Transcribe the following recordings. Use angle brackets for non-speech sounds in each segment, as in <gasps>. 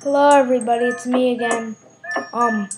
Hello everybody, it's me again. Um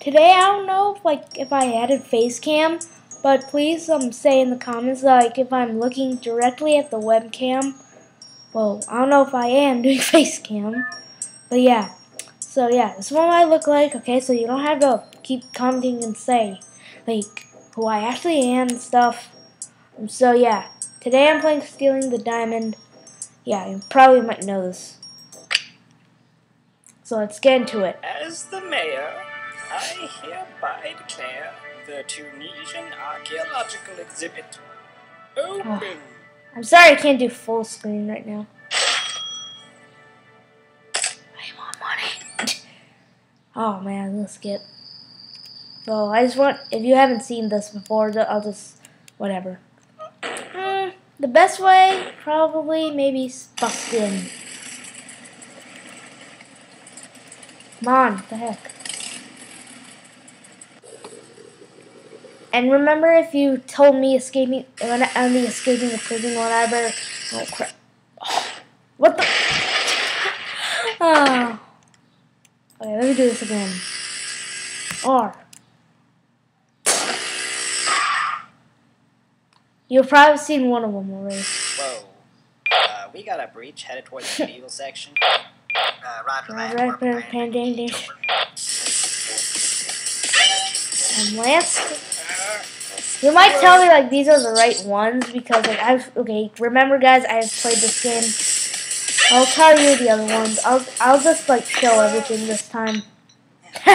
today I don't know if like if I added face cam, but please um say in the comments like if I'm looking directly at the webcam. Well, I don't know if I am <laughs> doing face cam. But yeah. So yeah, this is what I look like, okay, so you don't have to keep commenting and say like who I actually am and stuff. So yeah. Today I'm playing Stealing the Diamond. Yeah, you probably might know this. So let's get into it. As the mayor, I hereby declare the Tunisian archaeological exhibit open. I'm sorry I can't do full screen right now. I want money. Oh man, let's get. So I just want, if you haven't seen this before, I'll just, whatever. Mm, the best way, probably, maybe bust in. Come on, what the heck. And remember, if you told me escaping, when I'm the escaping the prison, whatever. Oh crap! Oh, <sighs> what the? <sighs> Oh. Okay, let me do this again. R. You've probably seen one of them already. Whoa. Uh, we got a breach headed towards the <laughs> medieval section. Uh, roger that. Red We're pen, preparing pen, to ding, engage. ding. And last, you might tell me like these are the right ones because like I've okay. Remember, guys, I've played this game. I'll tell you the other ones. I'll I'll just like show everything this time. <laughs>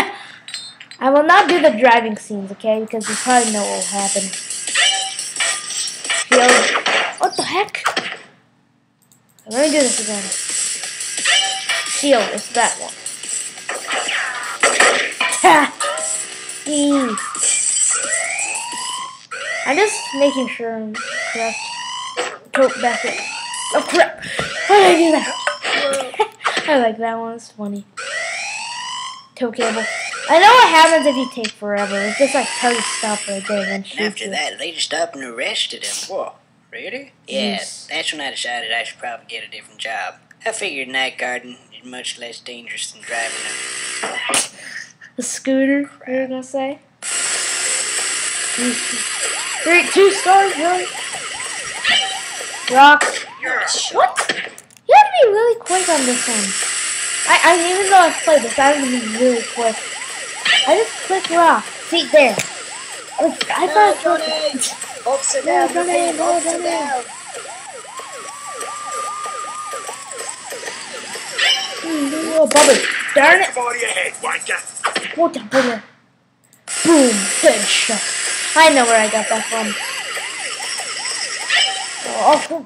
I will not do the driving scenes, okay? Because you probably know what will happen. What the heck? Let me do this again. Shield, it's that one. I'm just making sure I'm correct. Coat back it. Oh crap! Why did I do that? <laughs> I like that one, it's funny. Tow cable. I know what happens if you take forever. It's just like tells you to stop right there and then And shoot after you. that, they just up and arrested him. Whoa, really? Yeah, Yes. that's when I decided I should probably get a different job. I figured night guarding is much less dangerous than driving a The scooter, you're gonna say? Three, two stars, really? Rock. What? You have to be really quick on this one. I, I even though I've played this, I have to be really quick. I just click rock. See, there. I, was- I thought it was... Bolts it No, don't aim, no, don't Oh, bubble. Darn it. Over your head, wanker. What the bullet? Boom! Headshot. I know where I got that from. Oh, oh,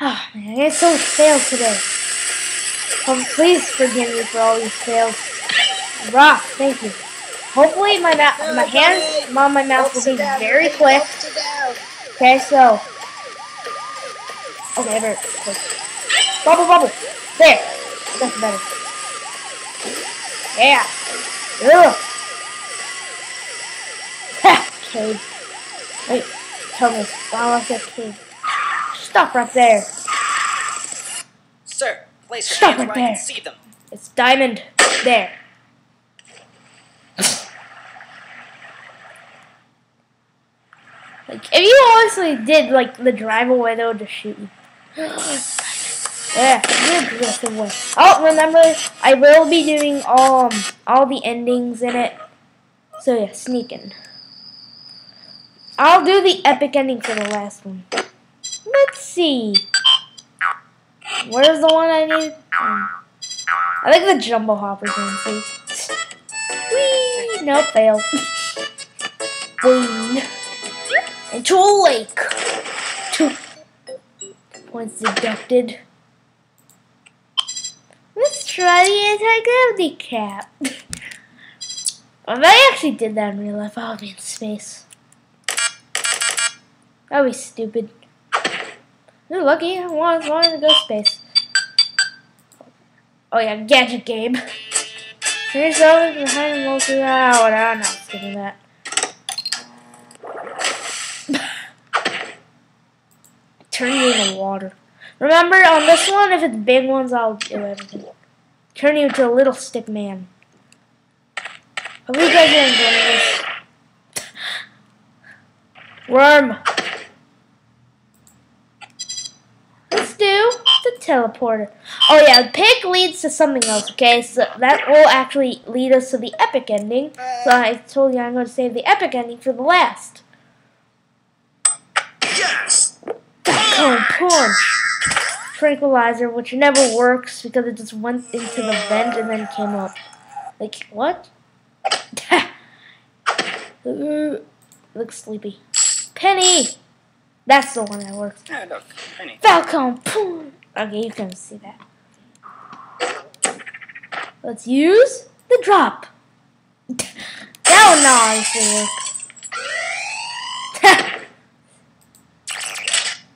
oh man, I so failed today. Oh, please forgive me for all these fails. Rock, thank you. Hopefully my mouth, my hands, on my mouth will be very quick. Okay, so. Okay, very quick. Bubble, bubble. There. That's better. Yeah. Ugh. Ha! Cave. Wait. Tell me. Why was that cave? Stop right there. Sir, place your Stop hands right where I can there. see them. It's diamond. There. Like, if you honestly did, like, the drive away, they would just shoot you. <gasps> <gasps> yeah, just away. Oh, remember, I will be doing um all the endings in it. So, yeah, sneaking. I'll do the epic ending for the last one. Let's see. Where's the one I need? Um, I like the jumbo hopper thing, see? Whee! No, fail. Boing. Into a lake. Two points deducted. Try the anti-gravity cap. if I actually did that in real life, oh, I would be in space. That'd be stupid. You're lucky I wanted, wanted to go space. Oh yeah, gadget game. Turn yourself behind the that. Oh, I'm not skipping that. <laughs> Turn you in the water. Remember, on this one, if it's big ones, I'll do everything. Turn you into a little stick man. Hope you guys are enjoying this. Worm. Let's do the teleporter. Oh yeah, the pick leads to something else, okay? So that will actually lead us to the epic ending. So I told you I'm going to save the epic ending for the last. Yes! Punch. Tranquilizer, which never works because it just went into the vent and then came up. Like, what? <laughs> Ooh, looks sleepy. Penny! That's the one that works. Look, Penny. Falcon! Boom. Okay, you can see that. Let's use the drop. <laughs> that not obviously work.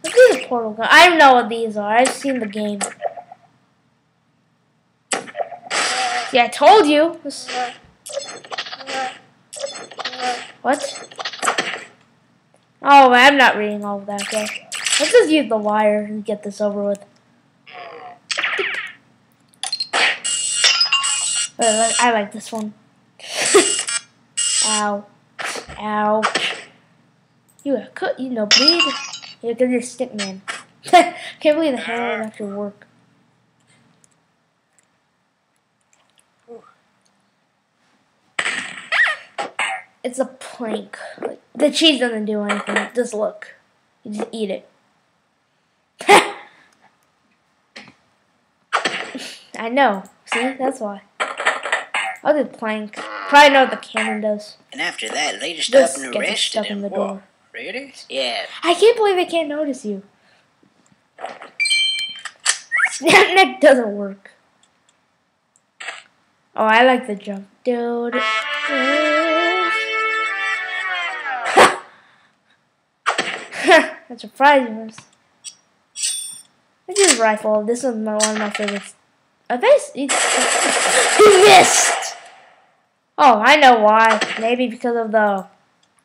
Let's do the portal gun. I know what these are. I've seen the game. Yeah, I told you. What? Oh, I'm not reading all of that, okay? Let's just use the wire and get this over with. I like this one. <laughs> Ow. Ow. You got cut, you know, bleed. Yeah, because you're stick man. <laughs> Can't believe the hammer would actually work. It's a plank. Like, the cheese doesn't do anything. Just look. You just eat it. <laughs> I know. See, that's why. I'll do plank. Probably know what the cannon does. And after that, they just Just up and get you arrested stuck in the Whoa. Door. Really? Yeah. I can't believe they can't notice you. <laughs> Snap neck doesn't work. Oh, I like the jump, dude. <laughs> That's surprising. This is rifle. This is my, one of my favorites. I think he missed. Oh, I know why. Maybe because of the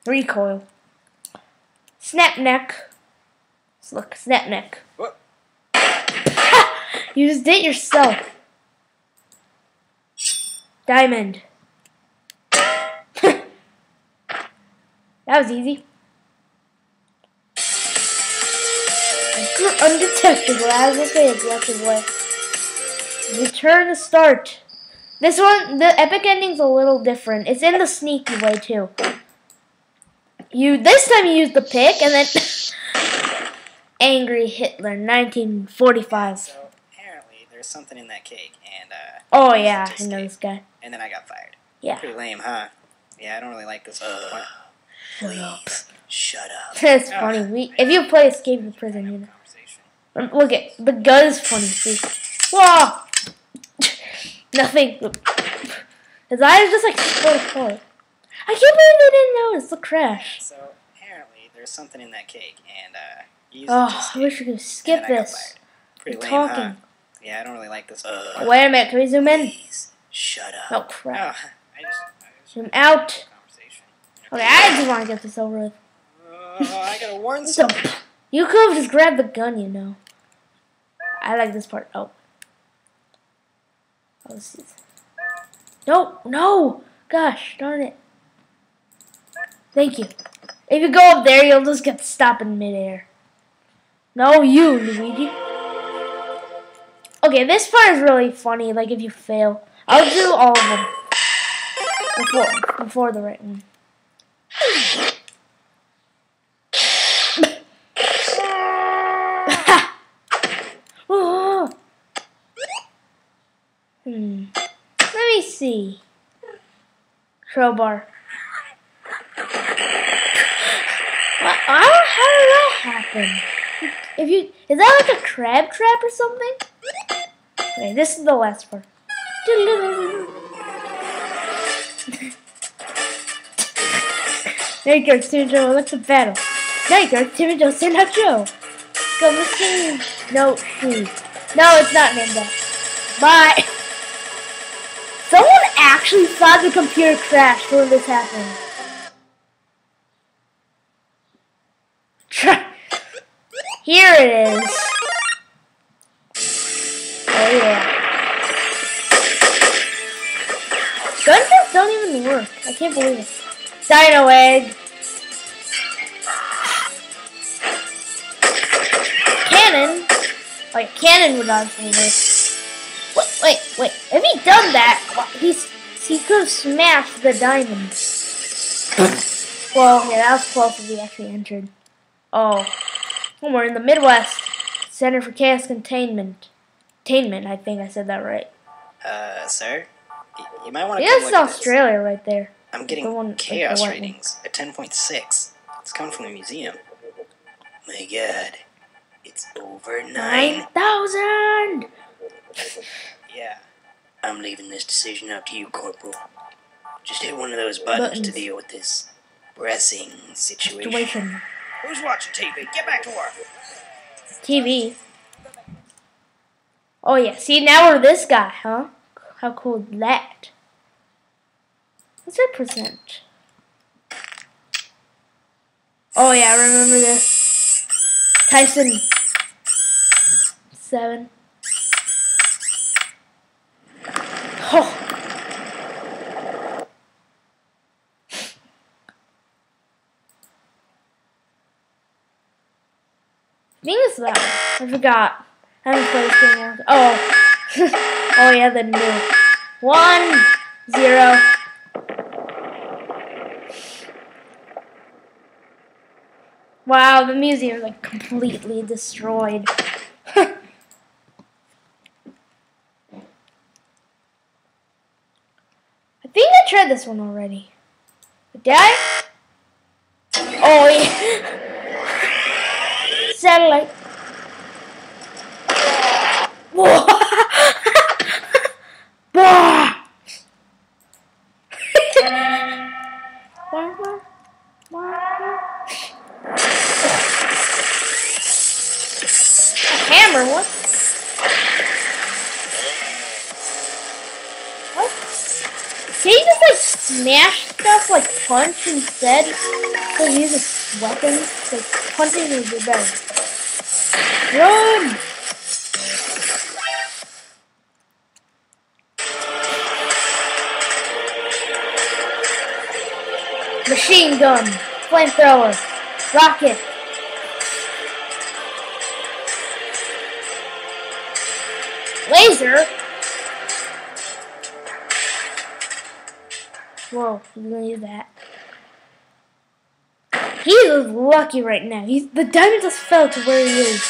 recoil. Snap neck. Look, snap neck. What? <laughs> you just did it yourself. Diamond. <laughs> that was easy. Undetectable, as if they objective way. Return to start. This one, the epic ending's a little different. It's in the sneaky way too. You this time you use the pick and then <laughs> Angry Hitler, 1945. So apparently there's something in that cake, and uh. Oh yeah, I know this guy. And then I got fired. Yeah. Pretty lame, huh? Yeah, I don't really like this one. Please, shut up. <laughs> It's Ah. funny. We if you play Escape from Prison, you know. Um, Look at the gun is funny. See, whoa, <laughs> nothing. His eyes just like split apart. I can't believe they didn't notice the crash. So apparently there's something in that cake, and uh. you used it Oh, I wish we could skip then I got this. Pretty lame, huh? talking. Yeah, I don't really like this one. Wait a minute, can we zoom in? Please, shut up. Oh Oh, crap! I just, I just Zoom out. Okay, I just want to get this over with. Uh, I gotta warn So, you could have just grabbed the gun, you know. I like this part. Oh. Oh, this is... No, no! Gosh, darn it. Thank you. If you go up there, you'll just get stopped in midair. No, you, Luigi. Okay, this part is really funny, like if you fail. I'll do all of them. Before, before the right one. <laughs> Hmm. Let me see. Crowbar. What, how, how If you is that like a crab trap or something? Okay, this is the last part. There you go, Tim Joe. Let's the battle. There you go, Tim Joe. Send out Joe. Go machine. No, she. No, it's not Ninja. Bye. <laughs> Someone actually thought the computer crashed when this happened. Here it is. Oh yeah. Gunshots don't even work. I can't believe it. Dino egg. Cannon. Yeah, cannon would obviously work. Wait, wait, wait. If he done that, he's he could have smashed the diamond. well, yeah, that was close if he actually entered. Oh. When we're in the Midwest. Center for Chaos Containment. Containment, I think I said that right. Uh, sir? You might want to Yeah, come it's at this. Australia right there. I'm The getting one- like the chaos ratings at 10.6. It's coming from the museum. My god. It's over 9. 9,000! Yeah. I'm leaving this decision up to you, Corporal. Just hit one of those buttons, to deal with this pressing situation. Situation. Who's watching TV? Get back to work. TV. Oh yeah, see now we're this guy, huh? How cool that? What's that percent? Oh yeah, I remember this. Tyson. Seven. Oh. Think that one. I forgot. I haven't played this game long. Oh. <laughs> oh yeah, the new. One, zero. Wow, the museum is like completely destroyed. <laughs> I think I tried this one already. Did I? Oh yeah. <laughs> Satellite. A hammer, what? What? Can you just like smash stuff like punch instead? So use weapons? Like punching is be better. Run! Machine gun, flamethrower, rocket. Laser? Whoa, gonna use that. He is lucky right now. He's the diamond just fell to where he is.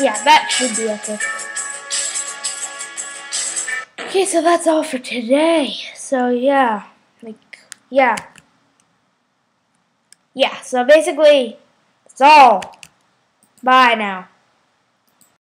Yeah, that should be epic. Okay, so that's all for today. So yeah, like yeah, yeah. So basically, that's all. Bye now.